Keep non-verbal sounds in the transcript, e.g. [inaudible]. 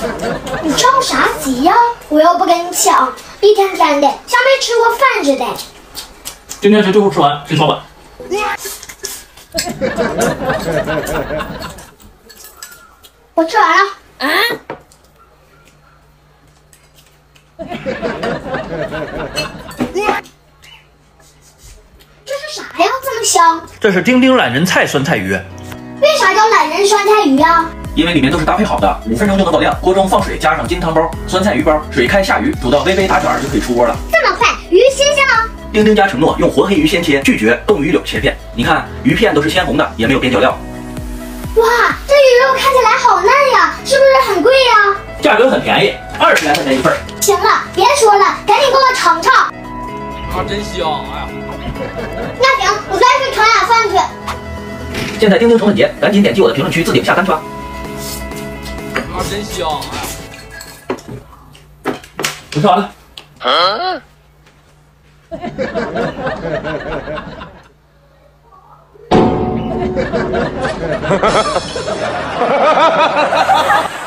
[laughs] 你着啥急呀？我又不跟你抢，一天天的像没吃过饭似的。今天谁最后吃完谁刷碗。[laughs] 我吃完了。啊？这是啥呀？这么香？这是丁丁懒人菜酸菜鱼。为啥叫懒人酸菜鱼呀？因为里面都是搭配好的，五分钟就能搞亮。锅中放水，加上金汤包、酸菜鱼包，水开下鱼，煮到微微打卷就可以出锅了。这么快？鱼新鲜了？丁丁家承诺用活黑鱼鲜切，拒绝冻鱼柳切片。你看鱼片都是鲜红的，也没有边角料。哇，这鱼肉看起来好嫩呀，是不是很贵呀？价格很便宜，二十来块钱一份。行了，别说了，赶紧给我尝尝。啊，真香！哎呀，那行，我再去盛俩饭去。现在丁丁重粉节，赶紧点击我的评论区置顶下单去吧。啊，真香！我吃完了。啊哈哈哈哈哈！[laughs]